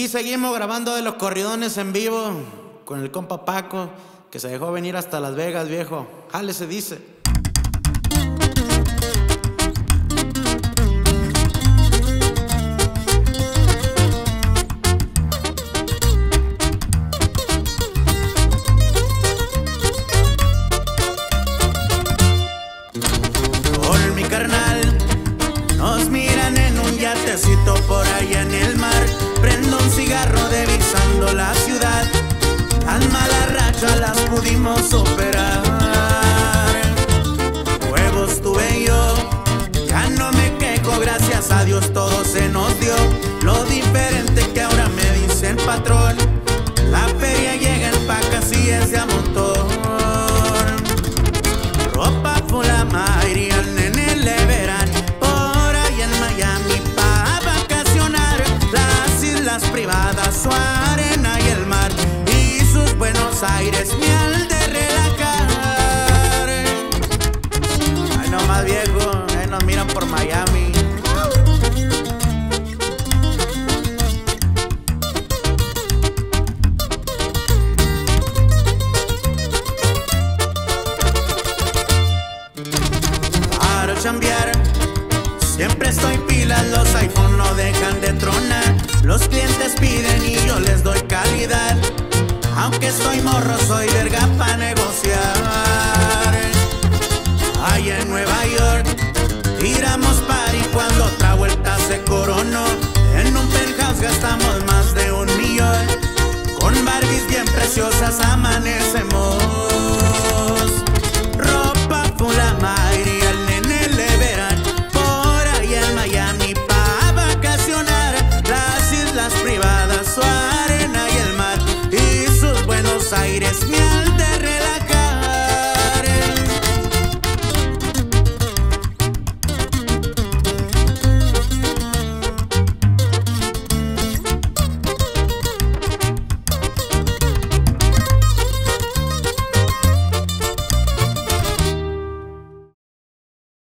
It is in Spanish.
Aquí seguimos grabando de los corridones en vivo con el compa Paco, que se dejó venir hasta Las Vegas, viejo. Jale se dice. La ciudad. Tan malas rachas las pudimos superar. Buenos Aires, mi al de relajar. Ay, no más viejo, ahí nos miran por Miami. Para chambear, siempre estoy pilas, los iPhone no dejan de tronar. Los clientes piden morro, soy verga para negociar. Allá en Nueva York, tiramos party cuando otra vuelta se coronó. En un penthouse gastamos más de un millón. Con Barbies bien preciosas a manera